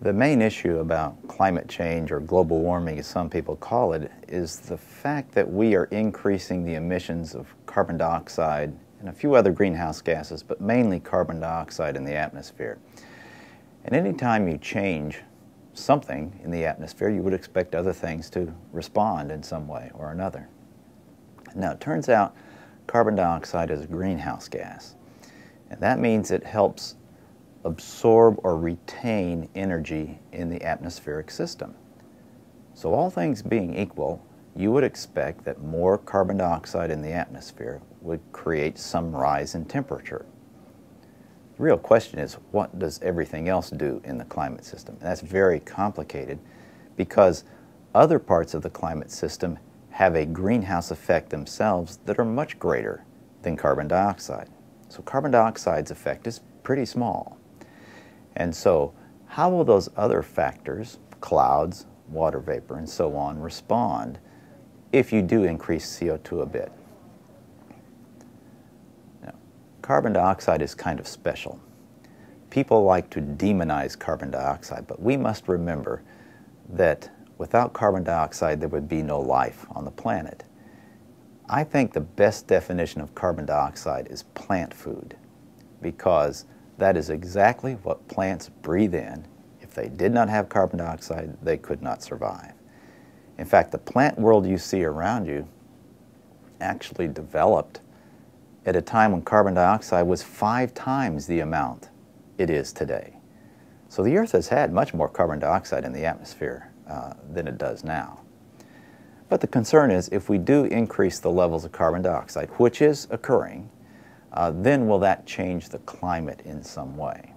The main issue about climate change or global warming, as some people call it, is the fact that we are increasing the emissions of carbon dioxide and a few other greenhouse gases, but mainly carbon dioxide in the atmosphere. And anytime you change something in the atmosphere, you would expect other things to respond in some way or another. Now, it turns out carbon dioxide is a greenhouse gas, and that means it helps absorb or retain energy in the atmospheric system. So all things being equal, you would expect that more carbon dioxide in the atmosphere would create some rise in temperature. The real question is, what does everything else do in the climate system? And that's very complicated because other parts of the climate system have a greenhouse effect themselves that are much greater than carbon dioxide. So carbon dioxide's effect is pretty small. And so how will those other factors, clouds, water vapor, and so on, respond if you do increase CO2 a bit? Now, carbon dioxide is kind of special. People like to demonize carbon dioxide, but we must remember that without carbon dioxide there would be no life on the planet. I think the best definition of carbon dioxide is plant food because that is exactly what plants breathe in. If they did not have carbon dioxide, they could not survive. In fact, the plant world you see around you actually developed at a time when carbon dioxide was five times the amount it is today. So the Earth has had much more carbon dioxide in the atmosphere uh, than it does now. But the concern is if we do increase the levels of carbon dioxide, which is occurring, uh, then will that change the climate in some way?